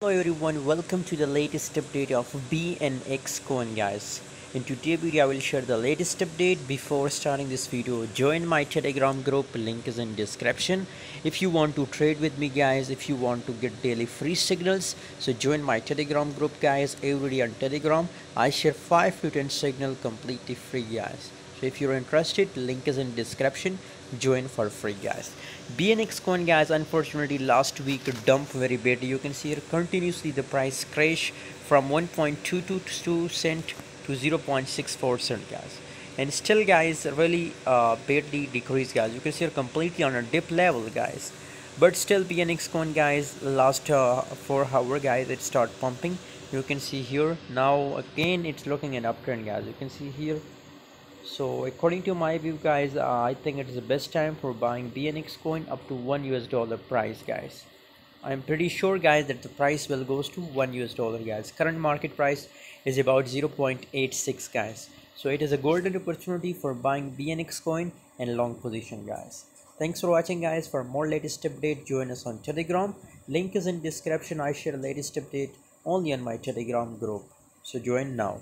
Hello everyone, welcome to the latest update of BNX coin guys. In today's video I will share the latest update. Before starting this video join my telegram group. Link is in description. If you want to trade with me guys if you want to get daily free signals so join my telegram group guys every day on telegram. I share 5 to 10 signal completely free guys so if you're interested link is in description. Join for free guys. Bnx coin guys unfortunately last week dumped very bad. You can see here continuously the price crash from 1.222 cent to 0.64 cent guys. And still guys really uh, badly decreased guys. You can see here completely on a dip level guys. But still bnx coin guys last uh, four hour guys it start pumping. You can see here now again it's looking an uptrend guys. You can see here so according to my view guys uh, i think it is the best time for buying bnx coin up to one us dollar price guys. I'm pretty sure guys that the price will goes to one us dollar guys. Current market price is about 0.86 guys. So it is a golden opportunity for buying bnx coin and long position guys. Thanks for watching guys. For more latest update join us on telegram. Link is in description. I share latest update only on my telegram group. So join now